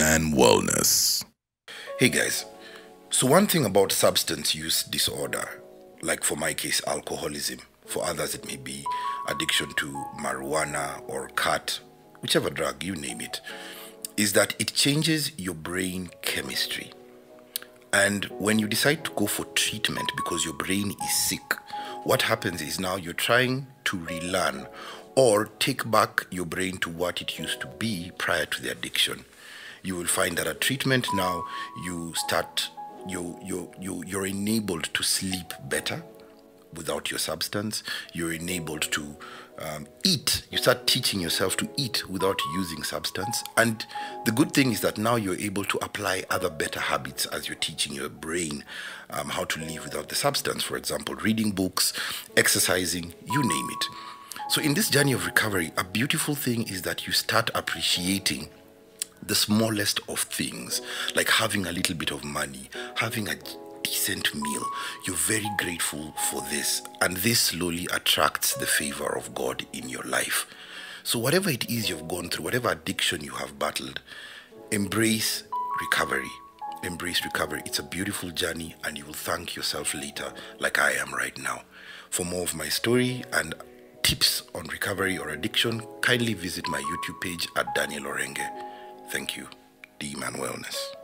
D-Man Wellness. Hey guys, so one thing about substance use disorder, like for my case, alcoholism, for others it may be addiction to marijuana or khat, whichever drug, you name it, is that it changes your brain chemistry. And when you decide to go for treatment because your brain is sick, what happens is now you're trying to relearn or take back your brain to what it used to be prior to the addiction. You will find that at treatment now you start you you you you're enabled to sleep better without your substance. You're enabled to um, eat. You start teaching yourself to eat without using substance. And the good thing is that now you're able to apply other better habits as you're teaching your brain um, how to live without the substance. For example, reading books, exercising, you name it. So, in this journey of recovery, a beautiful thing is that you start appreciating the smallest of things, like having a little bit of money, having a decent meal. You're very grateful for this, and this slowly attracts the favor of God in your life. So, whatever it is you've gone through, whatever addiction you have battled, embrace recovery. Embrace recovery. It's a beautiful journey, and you will thank yourself later, like I am right now. For more of my story and tips on recovery or addiction, kindly visit my YouTube page at Daniel Orenge. Thank you. D Man Wellness.